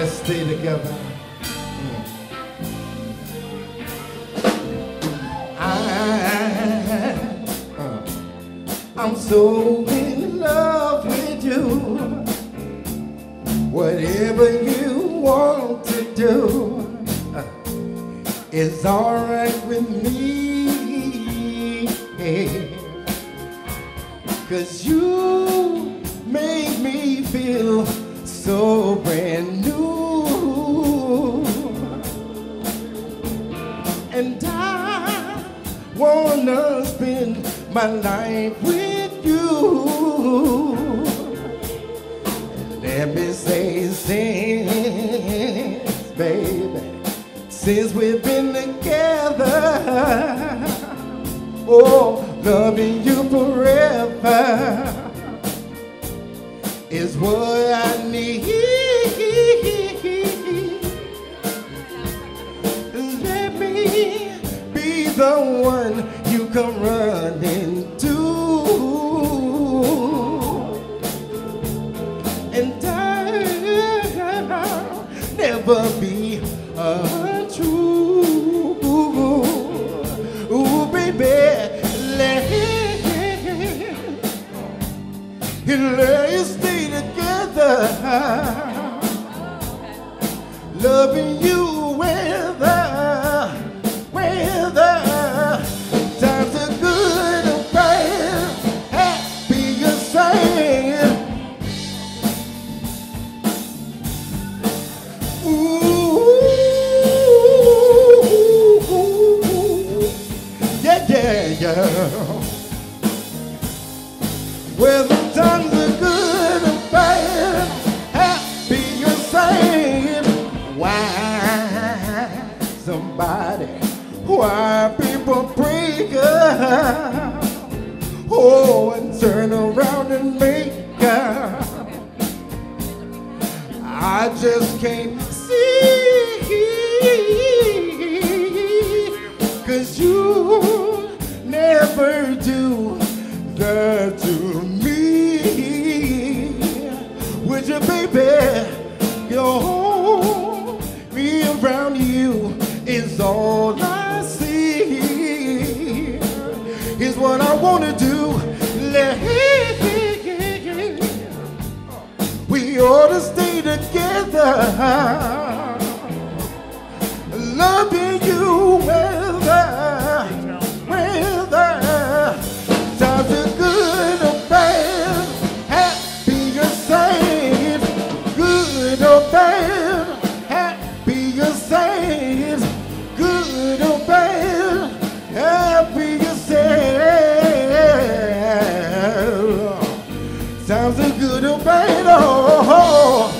Let's stay together. I, I'm so in love with you. Whatever you want to do is alright with me. Cause you spend my life with you. Let me say since, baby, since we've been together, oh, loving you forever is what I need. You come running to. And I'll never be untrue. Ooh, baby, let, let's stay together. Loving you whether, yeah. Whether times are good or bad, happy or sad. Why somebody, why people break up? Oh, and turn around and make up. I just can't see. Cause you never do that to me. Would you, baby? Yo, me around you is all I see. Is what I wanna do. We ought to stay together. Sad, good or bad, happy or sad. Times are good or bad, oh,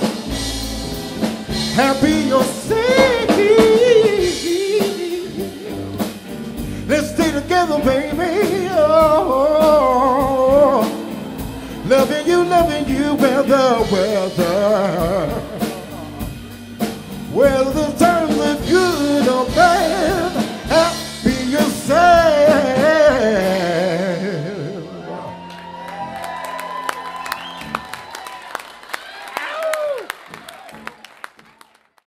happy or sad. Let's stay together, baby. Oh, loving you, loving you, whether, whether